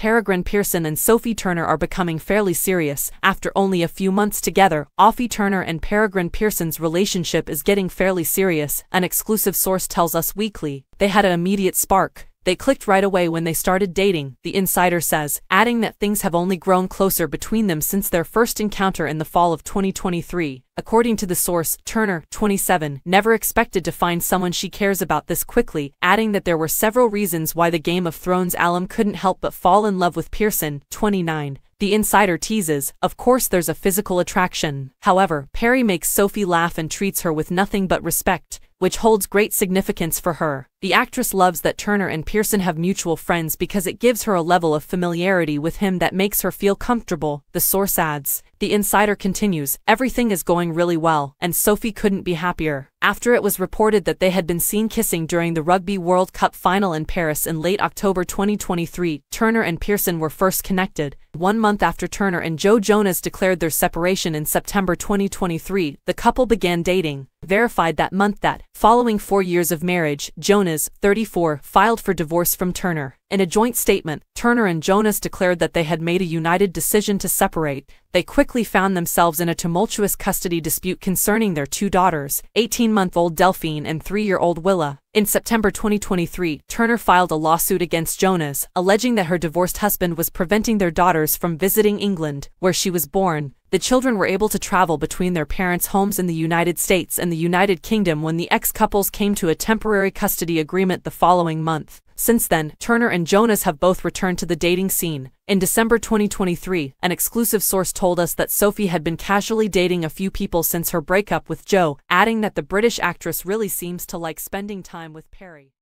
Peregrine Pearson and Sophie Turner are becoming fairly serious. After only a few months together, Sophie Turner and Peregrine Pearson's relationship is getting fairly serious, an exclusive source tells Us Weekly. They had an immediate spark. They clicked right away when they started dating, the insider says, adding that things have only grown closer between them since their first encounter in the fall of 2023. According to the source, Turner, 27, never expected to find someone she cares about this quickly, adding that there were several reasons why the Game of Thrones alum couldn't help but fall in love with Pearson, 29. The insider teases, of course there's a physical attraction. However, Perry makes Sophie laugh and treats her with nothing but respect, which holds great significance for her. The actress loves that Turner and Pearson have mutual friends because it gives her a level of familiarity with him that makes her feel comfortable, the source adds. The insider continues, everything is going really well, and Sophie couldn't be happier. After it was reported that they had been seen kissing during the Rugby World Cup final in Paris in late October 2023, Turner and Pearson were first connected. One month after Turner and Joe Jonas declared their separation in September 2023, the couple began dating. Verified that month that, following four years of marriage, Jonas, 34, filed for divorce from Turner. In a joint statement, Turner and Jonas declared that they had made a united decision to separate. They quickly found themselves in a tumultuous custody dispute concerning their two daughters, 18-month-old Delphine and 3-year-old Willa. In September 2023, Turner filed a lawsuit against Jonas, alleging that her divorced husband was preventing their daughters from visiting England, where she was born. The children were able to travel between their parents' homes in the United States and the United Kingdom when the ex-couples came to a temporary custody agreement the following month. Since then, Turner and Jonas have both returned to the dating scene. In December 2023, an exclusive source told us that Sophie had been casually dating a few people since her breakup with Joe, adding that the British actress really seems to like spending time with Perry.